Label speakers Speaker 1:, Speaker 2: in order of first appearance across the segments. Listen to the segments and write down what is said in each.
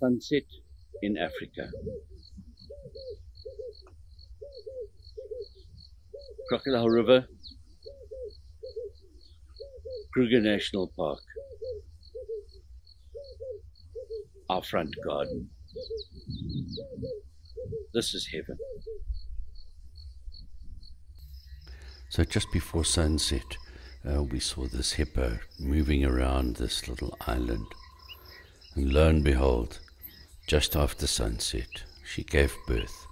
Speaker 1: sunset in Africa. Crocodile River, Kruger National Park, our front garden. This is heaven.
Speaker 2: So just before sunset, uh, we saw this hippo moving around this little island. And lo and behold, just after sunset, she gave birth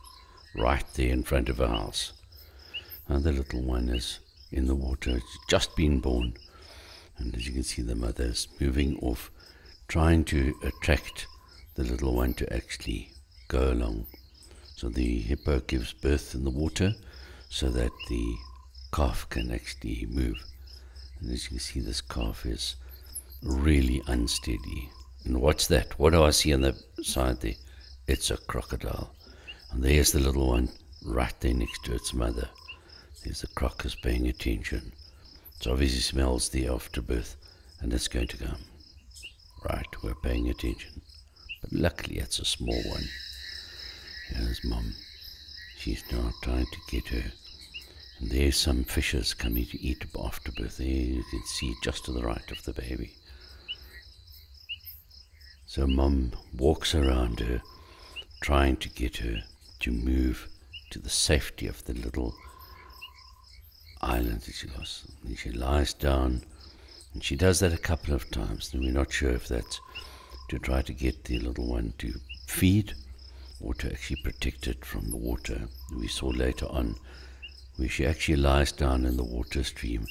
Speaker 2: right there in front of our house. And the little one is in the water, it's just been born. And as you can see, the mother is moving off, trying to attract the little one to actually go along. So the hippo gives birth in the water so that the calf can actually move. And as you can see, this calf is really unsteady. And what's that? What do I see on the side there? It's a crocodile. And there's the little one right there next to its mother. There's the crocus paying attention. So obviously smells the afterbirth and it's going to come. Right, we're paying attention. But luckily it's a small one. Here's mom. She's now trying to get her and there's some fishes coming to eat afterbirth. There you can see just to the right of the baby. So mum walks around her, trying to get her to move to the safety of the little island that she was. And she lies down, and she does that a couple of times. And we're not sure if that's to try to get the little one to feed or to actually protect it from the water. We saw later on where she actually lies down in the water stream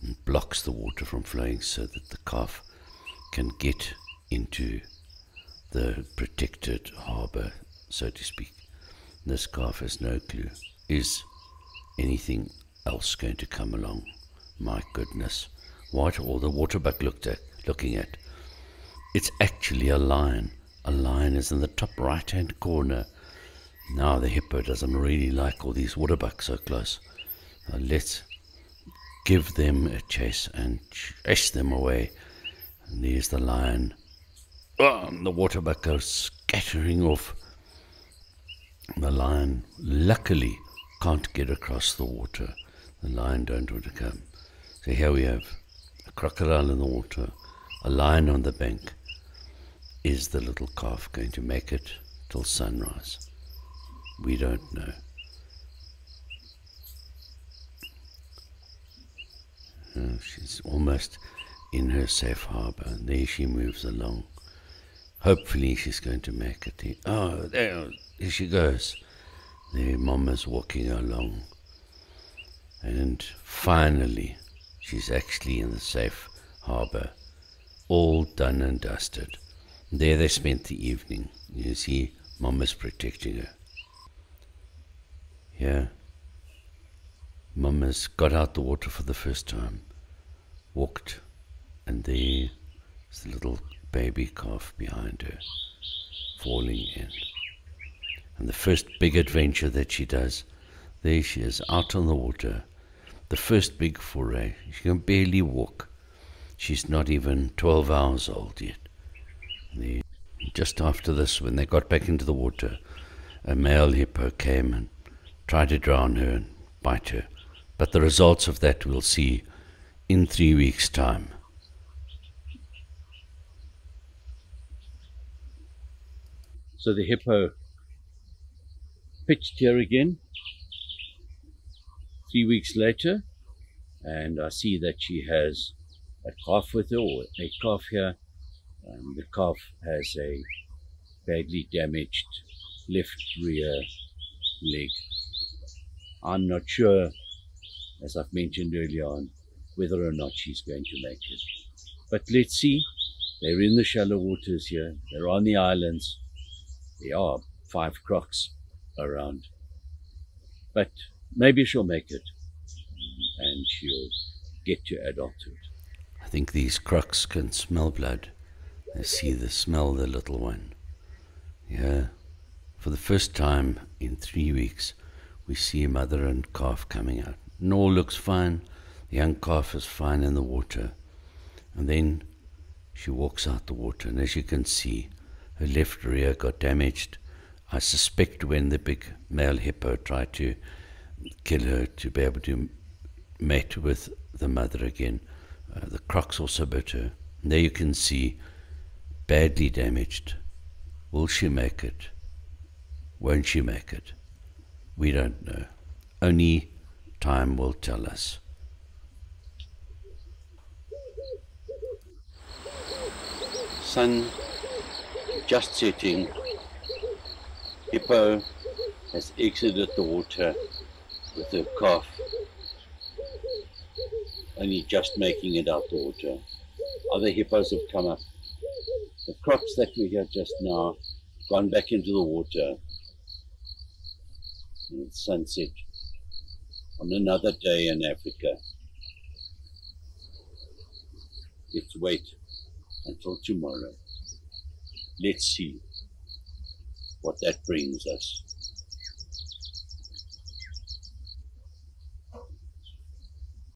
Speaker 2: and blocks the water from flowing so that the calf can get into the protected harbour, so to speak. This calf has no clue. Is anything else going to come along? My goodness. What all the waterbuck looked at looking at. It's actually a lion. A lion is in the top right hand corner. Now the hippo doesn't really like all these waterbucks so close. Uh, let's give them a chase and chase them away. And there's the lion. Oh, and the waterbuck goes scattering off. The lion, luckily, can't get across the water. The lion don't want to come. So here we have a crocodile in the water, a lion on the bank. Is the little calf going to make it till sunrise? We don't know. Uh, she's almost in her safe harbor, and there she moves along. Hopefully, she's going to make it. Oh, there, here she goes. The mama's walking along. And finally, she's actually in the safe harbor, all done and dusted. There they spent the evening. You see, mama's protecting her. Yeah. Mama's got out the water for the first time, walked, and there's the little baby calf behind her, falling in. And the first big adventure that she does, there she is, out on the water. The first big foray. She can barely walk. She's not even 12 hours old yet. There, just after this, when they got back into the water, a male hippo came and tried to drown her and bite her. But the results of that we'll see in three weeks' time.
Speaker 1: So the hippo pitched here again three weeks later, and I see that she has a calf with her, or a calf here. Um, the calf has a badly damaged left rear leg. I'm not sure as I've mentioned earlier on, whether or not she's going to make it. But let's see. They're in the shallow waters here. They're on the islands. There are five crocs around. But maybe she'll make it and she'll get to adulthood.
Speaker 2: I think these crocs can smell blood. They see the smell the little one. Yeah. For the first time in three weeks, we see a mother and calf coming out and all looks fine. The young calf is fine in the water. And then she walks out the water, and as you can see, her left rear got damaged. I suspect when the big male hippo tried to kill her to be able to mate with the mother again. Uh, the crocs also bit her. There you can see badly damaged. Will she make it? Won't she make it? We don't know. Only time will tell us. Sun just setting. Hippo has exited the water with her calf only just making it out the water. Other hippos have come up. The crocs that we had just now gone back into the water. And it's sunset on another day in Africa. Let's wait until tomorrow. Let's see what that brings us.